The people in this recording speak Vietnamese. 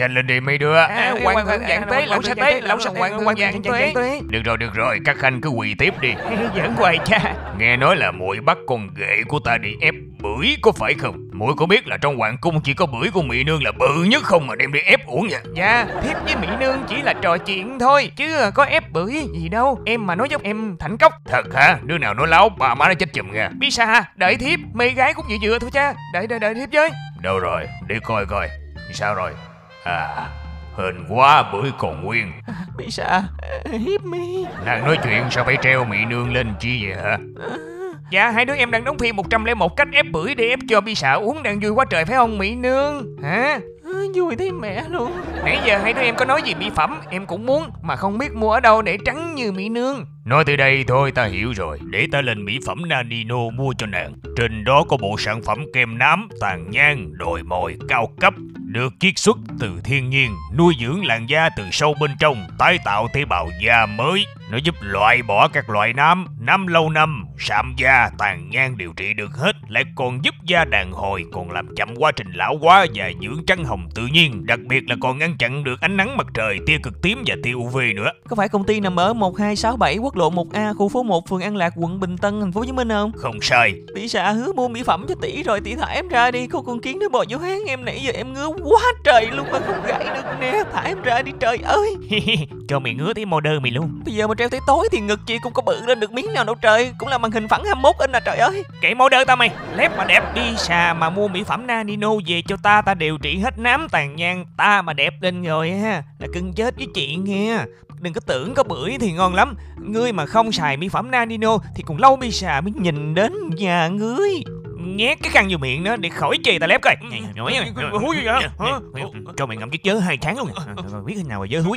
Nhanh lên đi mấy đứa. À, hoàng thượng dạng tế, lão sa tế, lão sa hoàng hoàng dạng tế. Được rồi được rồi các khanh cứ quỳ tiếp đi. Giỡn hoài cha. Nghe nói là muội bắt con ghệ của ta đi ép bưởi có phải không? Muội có biết là trong hoàng cung chỉ có bưởi của mỹ nương là bự nhất không mà đem đi ép uổng vậy? Dạ, thiếp với Mỹ Nương chỉ là trò chuyện thôi Chứ có ép bưởi gì đâu. Em mà nói giống em thảnh cốc. Thật hả? Đứa nào nói láo bà má nó chết chùm nha Biết sao đợi thiếp Mê gái cũng vừa vừa thôi cha. Đợi đợi đợi thiếp với. Đâu rồi? Để coi coi. Sao rồi? À Hên quá bưởi còn nguyên. Bị sao Hiếp mi. Nàng nói chuyện sao phải treo mỹ nương lên chi vậy hả? Dạ hai đứa em đang đóng phim 101 cách ép bưởi để ép cho bi xạ uống đang vui quá trời phải không Mỹ Nương? Hả? Vui thấy mẹ luôn. Nãy giờ hai đứa em có nói gì mỹ phẩm Em cũng muốn mà không biết mua ở đâu để trắng như Mỹ Nương. Nói từ đây thôi ta hiểu rồi. Để ta lên mỹ phẩm Nanino mua cho nàng. Trên đó có bộ sản phẩm kem nám, tàn nhang, đồi mồi, cao cấp được chiết xuất từ thiên nhiên, Nuôi dưỡng làn da từ sâu bên trong, Tái tạo tế bào da mới. Nó giúp loại bỏ các loại nám Nám lâu năm, sạm da, tàn nhang điều trị được hết Lại còn giúp da đàn hồi Còn làm chậm quá trình lão hóa và dưỡng trắng hồng tự nhiên Đặc biệt là còn ngăn chặn được ánh nắng mặt trời Tia cực tím và tia UV nữa. Có phải công ty nằm ở 1267 quốc lộ 1A khu phố 1 phường An Lạc quận Bình Tân thành phố Hồ Chí Minh không? Không sai. Bị xạ hứa mua mỹ phẩm cho tỷ rồi tỷ thả em ra đi. Cô con kiến nó bò vô háng em nãy giờ em ngứa quá trời luôn mà không gãy nè Thả em ra đi trời ơi. Cho mày ngứa tí model mày luôn. Bây giờ mà treo tới tối thì ngực chị cũng có bự lên được miếng nào đâu trời Cũng là màn hình phẳng 21 inch à trời ơi. Kệ model tao mày Lép mà đẹp đi xà mà mua mỹ phẩm Nanino về cho ta Ta điều trị hết nám tàn nhang Ta mà đẹp lên rồi ha Là cưng chết với chị nghe. Đừng có tưởng có bưởi thì ngon lắm Ngươi mà không xài mỹ phẩm Nanino Thì còn lâu bây xà mới nhìn đến nhà ngươi Nhét cái khăn vô miệng đó để khỏi chê ta lép coi. Nhỏi Húi gì vậy? Cho mày ngậm cái chớ hai tháng luôn. Biết thế nào mà dơ húi